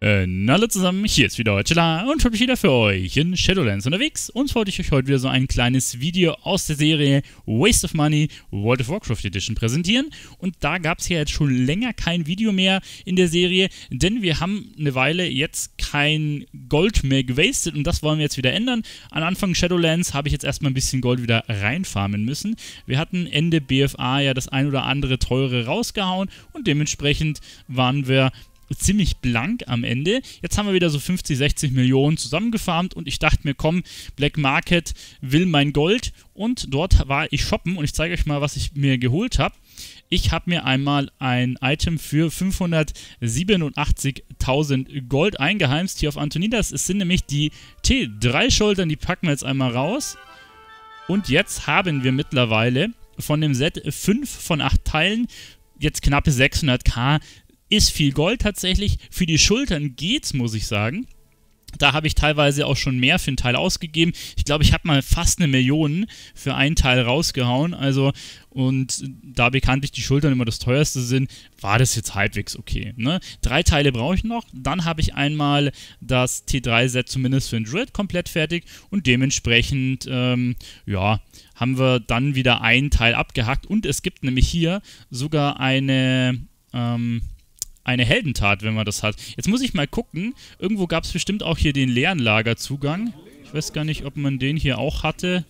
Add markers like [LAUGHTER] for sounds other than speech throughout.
Äh, hallo zusammen, hier ist wieder Chilla und ich bin wieder für euch in Shadowlands unterwegs und wollte ich euch heute wieder so ein kleines Video aus der Serie Waste of Money World of Warcraft Edition präsentieren und da gab es ja jetzt schon länger kein Video mehr in der Serie, denn wir haben eine Weile jetzt kein Gold mehr gewastet und das wollen wir jetzt wieder ändern. Am Anfang Shadowlands habe ich jetzt erstmal ein bisschen Gold wieder reinfarmen müssen. Wir hatten Ende BFA ja das ein oder andere teure rausgehauen und dementsprechend waren wir ziemlich blank am Ende. Jetzt haben wir wieder so 50, 60 Millionen zusammengefarmt und ich dachte mir, komm, Black Market will mein Gold und dort war ich shoppen und ich zeige euch mal, was ich mir geholt habe. Ich habe mir einmal ein Item für 587.000 Gold eingeheimst hier auf Antonidas. Es sind nämlich die T3-Schultern, die packen wir jetzt einmal raus. Und jetzt haben wir mittlerweile von dem Set 5 von 8 Teilen jetzt knappe 600k ist viel Gold tatsächlich. Für die Schultern geht's, muss ich sagen. Da habe ich teilweise auch schon mehr für einen Teil ausgegeben. Ich glaube, ich habe mal fast eine Million für einen Teil rausgehauen. Also, und da bekanntlich die Schultern immer das teuerste sind, war das jetzt halbwegs okay. Ne? Drei Teile brauche ich noch. Dann habe ich einmal das T3-Set zumindest für den Druid komplett fertig. Und dementsprechend, ähm, ja, haben wir dann wieder einen Teil abgehackt. Und es gibt nämlich hier sogar eine, ähm, eine Heldentat, wenn man das hat. Jetzt muss ich mal gucken. Irgendwo gab es bestimmt auch hier den leeren Lagerzugang. Ich weiß gar nicht, ob man den hier auch hatte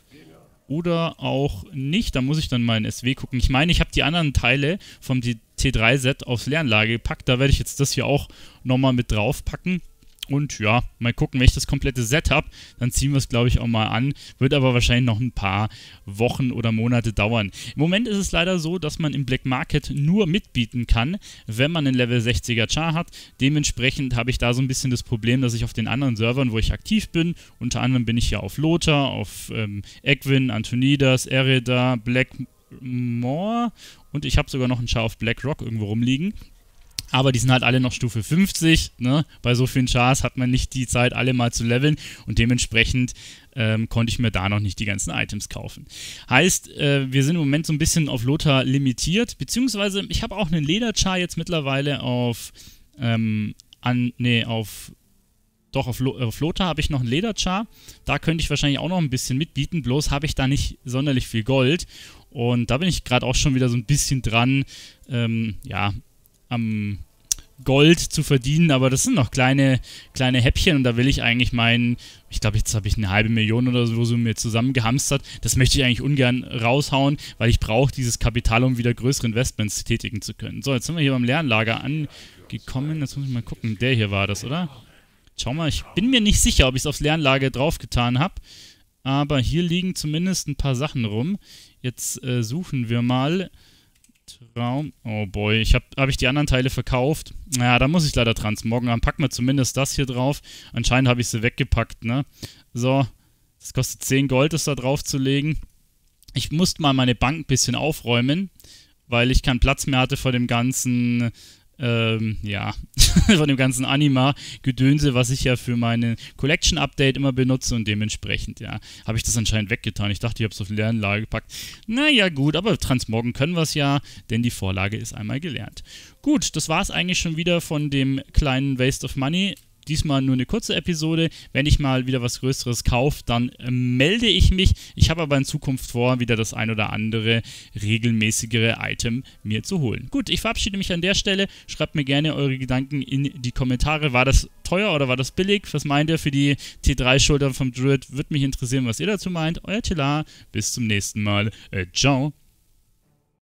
oder auch nicht. Da muss ich dann mal in SW gucken. Ich meine, ich habe die anderen Teile vom T3-Set aufs Lernlager gepackt. Da werde ich jetzt das hier auch nochmal mit draufpacken. Und ja, mal gucken, wenn ich das komplette Set habe, dann ziehen wir es, glaube ich, auch mal an. Wird aber wahrscheinlich noch ein paar Wochen oder Monate dauern. Im Moment ist es leider so, dass man im Black Market nur mitbieten kann, wenn man einen Level 60er Char hat. Dementsprechend habe ich da so ein bisschen das Problem, dass ich auf den anderen Servern, wo ich aktiv bin, unter anderem bin ich ja auf Lothar, auf ähm, Egwin, Antonidas, Ereda, Blackmore und ich habe sogar noch einen Char auf Blackrock irgendwo rumliegen. Aber die sind halt alle noch Stufe 50. Ne? Bei so vielen Chars hat man nicht die Zeit, alle mal zu leveln. Und dementsprechend ähm, konnte ich mir da noch nicht die ganzen Items kaufen. Heißt, äh, wir sind im Moment so ein bisschen auf Lothar limitiert. Beziehungsweise, ich habe auch einen Lederchar jetzt mittlerweile auf. Ähm, an, nee, auf doch, auf, auf Lothar habe ich noch einen Lederchar. Da könnte ich wahrscheinlich auch noch ein bisschen mitbieten, bloß habe ich da nicht sonderlich viel Gold. Und da bin ich gerade auch schon wieder so ein bisschen dran, ähm, ja, am Gold zu verdienen, aber das sind noch kleine, kleine Häppchen und da will ich eigentlich meinen, ich glaube, jetzt habe ich eine halbe Million oder so, so mir zusammengehamstert. Das möchte ich eigentlich ungern raushauen, weil ich brauche dieses Kapital, um wieder größere Investments tätigen zu können. So, jetzt sind wir hier beim Lernlager angekommen. Jetzt muss ich mal gucken. Der hier war das, oder? Schau mal, ich bin mir nicht sicher, ob ich es aufs Lernlager draufgetan habe. Aber hier liegen zumindest ein paar Sachen rum. Jetzt äh, suchen wir mal. Traum. Oh boy, ich habe hab ich die anderen Teile verkauft. Ja, da muss ich leider transmoggen. Dann packen wir zumindest das hier drauf. Anscheinend habe ich sie weggepackt, ne? So, das kostet 10 Gold, das da drauf zu legen. Ich musste mal meine Bank ein bisschen aufräumen, weil ich keinen Platz mehr hatte vor dem ganzen ähm, ja, [LAUGHS] von dem ganzen Anima-Gedönse, was ich ja für meine Collection-Update immer benutze und dementsprechend, ja, habe ich das anscheinend weggetan. Ich dachte, ich habe es auf Lernlage gepackt. Naja, gut, aber transmoggen können wir es ja, denn die Vorlage ist einmal gelernt. Gut, das war es eigentlich schon wieder von dem kleinen Waste of Money Diesmal nur eine kurze Episode. Wenn ich mal wieder was Größeres kaufe, dann äh, melde ich mich. Ich habe aber in Zukunft vor, wieder das ein oder andere regelmäßigere Item mir zu holen. Gut, ich verabschiede mich an der Stelle. Schreibt mir gerne eure Gedanken in die Kommentare. War das teuer oder war das billig? Was meint ihr für die T3-Schultern vom Druid? Würde mich interessieren, was ihr dazu meint. Euer Tila. Bis zum nächsten Mal. Äh, ciao.